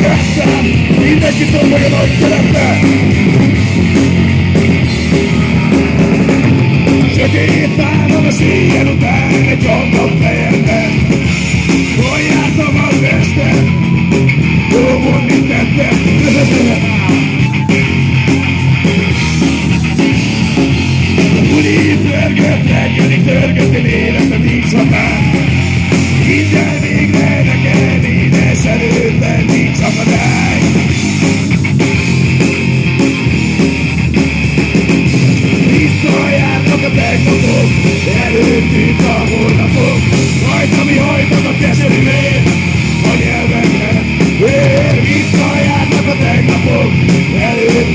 Lássák, mindenki tombolja nagy szerepbe Sötét álmom a szíjen után Egy hangon fejemben Hol jártam az este Jóvon mit tettem Buli pörgött, reggelig törgött Én életem nincs határ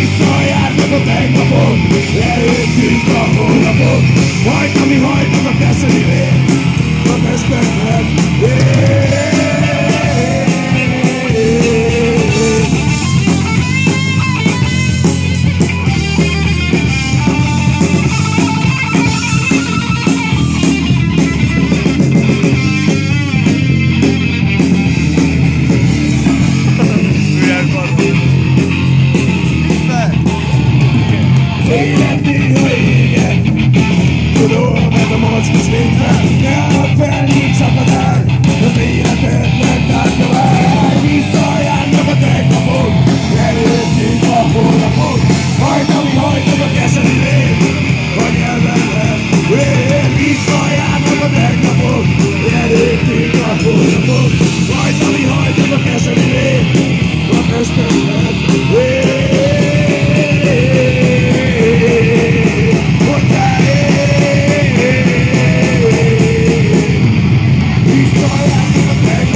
Visszajárnak a tegnapok, erő Yeah.